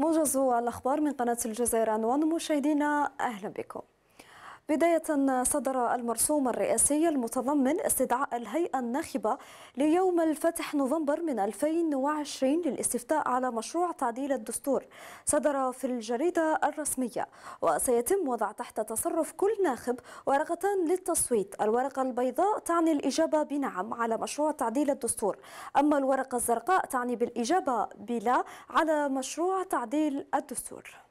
موجز الأخبار من قناة الجزائر عنوان مشاهدينا أهلا بكم. بداية صدر المرسوم الرئاسي المتضمن استدعاء الهيئة الناخبة ليوم الفتح نوفمبر من 2020 للاستفتاء على مشروع تعديل الدستور. صدر في الجريدة الرسمية وسيتم وضع تحت تصرف كل ناخب ورقتان للتصويت. الورقة البيضاء تعني الإجابة بنعم على مشروع تعديل الدستور. أما الورقة الزرقاء تعني بالإجابة بلا على مشروع تعديل الدستور.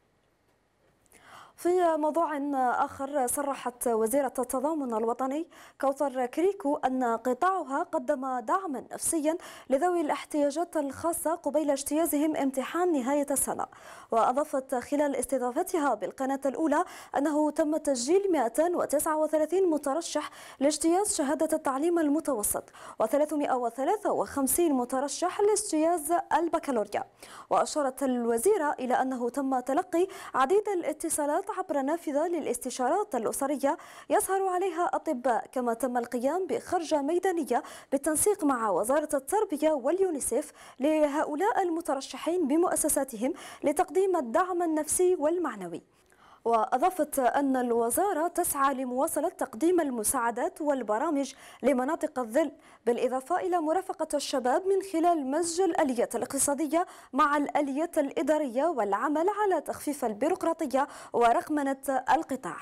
في موضوع آخر صرحت وزيرة التضامن الوطني كوثر كريكو أن قطاعها قدم دعما نفسيا لذوي الاحتياجات الخاصة قبيل اجتيازهم امتحان نهاية السنة. وأضافت خلال استضافتها بالقناة الأولى أنه تم تسجيل 239 مترشح لاجتياز شهادة التعليم المتوسط و353 مترشح لاجتياز البكالوريا. وأشارت الوزيرة إلى أنه تم تلقي عديد الاتصالات عبر نافذة للاستشارات الأسرية يسهر عليها أطباء كما تم القيام بخرجة ميدانية بالتنسيق مع وزارة التربية واليونيسيف لهؤلاء المترشحين بمؤسساتهم لتقديم الدعم النفسي والمعنوي. وأضافت أن الوزارة تسعى لمواصلة تقديم المساعدات والبرامج لمناطق الظل بالإضافة إلى مرافقة الشباب من خلال مزج الآليات الاقتصادية مع الآليات الإدارية والعمل على تخفيف البيروقراطية ورقمنة القطاع.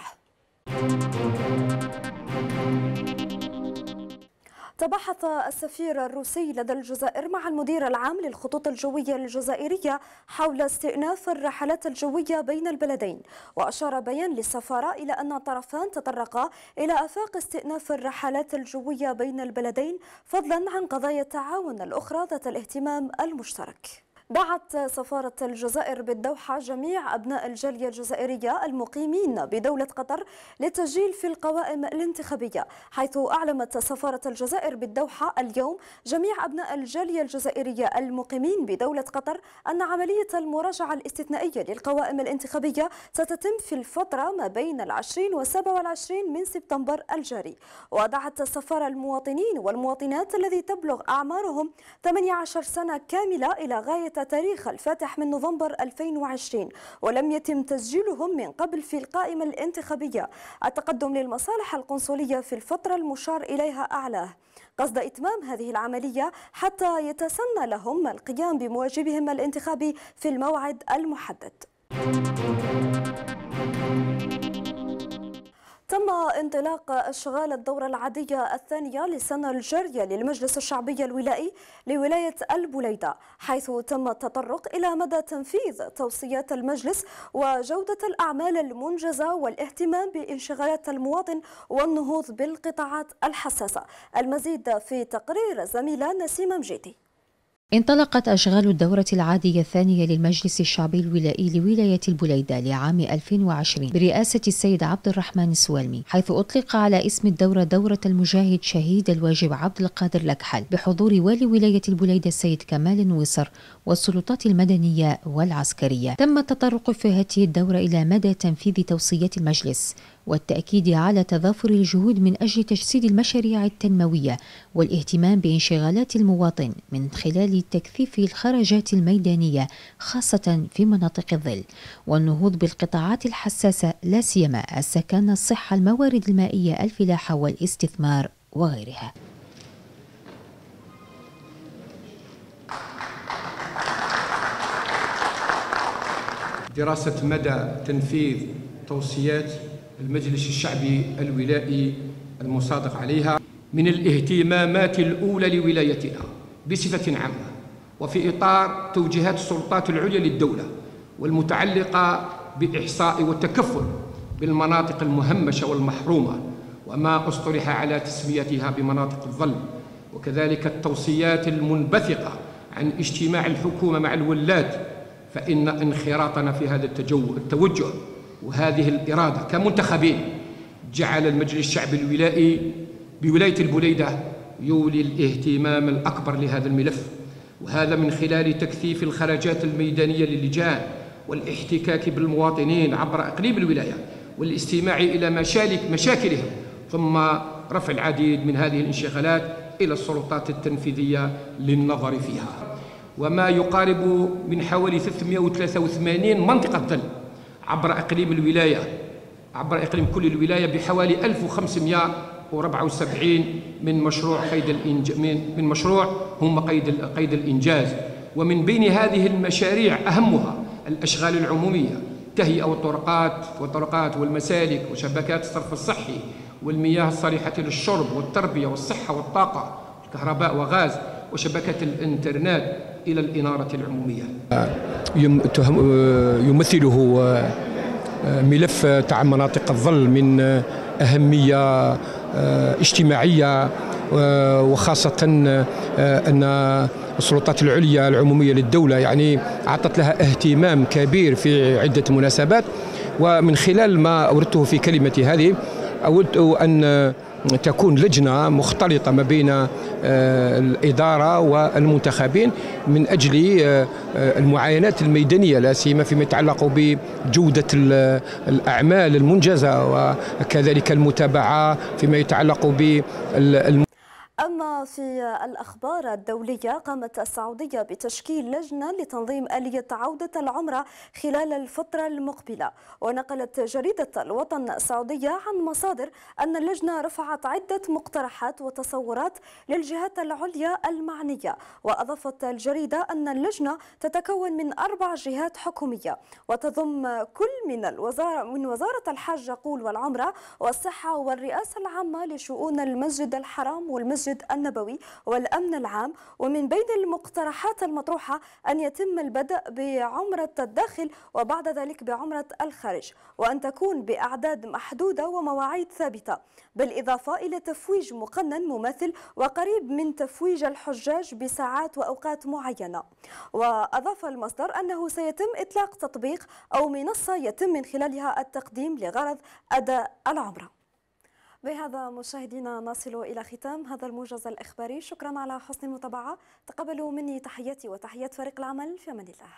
تبحث السفير الروسي لدى الجزائر مع المدير العام للخطوط الجوية الجزائرية حول استئناف الرحلات الجوية بين البلدين. وأشار بيان للسفارة إلى أن الطرفان تطرقا إلى آفاق استئناف الرحلات الجوية بين البلدين فضلا عن قضايا التعاون الأخرى ذات الاهتمام المشترك. دعت سفارة الجزائر بالدوحة جميع أبناء الجالية الجزائرية المقيمين بدولة قطر للتسجيل في القوائم الانتخابية حيث أعلمت سفارة الجزائر بالدوحة اليوم جميع أبناء الجالية الجزائرية المقيمين بدولة قطر أن عملية المراجعة الاستثنائية للقوائم الانتخابية ستتم في الفترة ما بين العشرين والسبع والعشرين من سبتمبر الجاري. ودعت السفارة المواطنين والمواطنات الذي تبلغ أعمارهم 18 سنة كاملة إلى غاية تاريخ الفاتح من نوفمبر 2020 ولم يتم تسجيلهم من قبل في القائمة الانتخابية. التقدم للمصالح القنصلية في الفترة المشار إليها أعلاه. قصد إتمام هذه العملية حتى يتسنى لهم القيام بمواجبهم الانتخابي في الموعد المحدد. تم انطلاق أشغال الدورة العادية الثانية للسنة الجارية للمجلس الشعبي الولائي لولاية البليدة حيث تم التطرق إلى مدى تنفيذ توصيات المجلس وجودة الأعمال المنجزة والاهتمام بانشغالات المواطن والنهوض بالقطاعات الحساسة. المزيد في تقرير الزميلة نسيمة مجيدي انطلقت أشغال الدورة العادية الثانية للمجلس الشعبي الولائي لولاية البليدة لعام 2020 برئاسة السيد عبد الرحمن السوالمي حيث أطلق على اسم الدورة دورة المجاهد شهيد الواجب عبد القادر لكحل بحضور والي ولاية البليدة السيد كمال النويصر والسلطات المدنية والعسكرية. تم التطرق في هذه الدورة إلى مدى تنفيذ توصيات المجلس والتأكيد على تضافر الجهود من أجل تجسيد المشاريع التنموية والاهتمام بانشغالات المواطن من خلال تكثيف الخرجات الميدانية خاصة في مناطق الظل والنهوض بالقطاعات الحساسة لا سيما السكن الصحة الموارد المائية الفلاحة والاستثمار وغيرها. دراسة مدى تنفيذ توصيات المجلس الشعبي الولائي المصادق عليها من الاهتمامات الأولى لولايتنا بصفة عامة وفي إطار توجيهات السلطات العليا للدولة والمتعلقة بإحصاء والتكفل بالمناطق المهمشة والمحرومة وما أصطلح على تسميتها بمناطق الظل وكذلك التوصيات المنبثقة عن اجتماع الحكومة مع الولاة فإن انخراطنا في هذا التوجه وهذه الإرادة كمنتخبين جعل المجلس الشعبي الولائي بولاية البليدة يولي الاهتمام الأكبر لهذا الملف. وهذا من خلال تكثيف الخرجات الميدانية للجان والاحتكاك بالمواطنين عبر إقليم الولاية والاستماع إلى مشالك مشاكلهم. ثم رفع العديد من هذه الانشغالات إلى السلطات التنفيذية للنظر فيها. وما يقارب من حوالي 383 منطقة ظل عبر إقليم الولاية عبر إقليم كل الولاية بحوالي 1574 من مشروع قيد الإنج... من مشروع هم قيد قيد الإنجاز. ومن بين هذه المشاريع أهمها الأشغال العمومية تهيئة والطرقات والطرقات والمسالك وشبكات الصرف الصحي والمياه الصالحة للشرب والتربية والصحة والطاقة الكهرباء وغاز وشبكة الإنترنت. إلى الإنارة العمومية. يمثله ملف تاع مناطق الظل من أهمية اجتماعية وخاصة أن السلطات العليا العمومية للدولة يعني أعطت لها اهتمام كبير في عدة مناسبات. ومن خلال ما أوردته في كلمتي هذه أود أن تكون لجنة مختلطة ما بين آه، الإدارة والمنتخبين من أجل آه، المعاينات الميدانية لا سيما فيما يتعلق بجودة الأعمال المنجزة وكذلك المتابعة فيما يتعلق بال أما في الأخبار الدولية قامت السعودية بتشكيل لجنة لتنظيم آلية عودة العمرة خلال الفترة المقبلة. ونقلت جريدة الوطن السعودية عن مصادر أن اللجنة رفعت عدة مقترحات وتصورات للجهات العليا المعنية. وأضافت الجريدة أن اللجنة تتكون من أربع جهات حكومية وتضم كل من الوزارة من وزارة الحج قول والعمرة والصحة والرئاسة العامة لشؤون المسجد الحرام والمسجد المسجد النبوي والأمن العام ومن بين المقترحات المطروحة أن يتم البدء بعمرة الداخل وبعد ذلك بعمرة الخارج وأن تكون بأعداد محدودة ومواعيد ثابتة بالإضافة إلى تفويج مقنن مماثل وقريب من تفويج الحجاج بساعات وأوقات معينة. وأضاف المصدر أنه سيتم إطلاق تطبيق أو منصة يتم من خلالها التقديم لغرض أداء العمرة. بهذا مشاهدينا نصل إلى ختام هذا الموجز الإخباري. شكرا على حسن المتابعة. تقبلوا مني تحياتي وتحيات فريق العمل في أمان الله.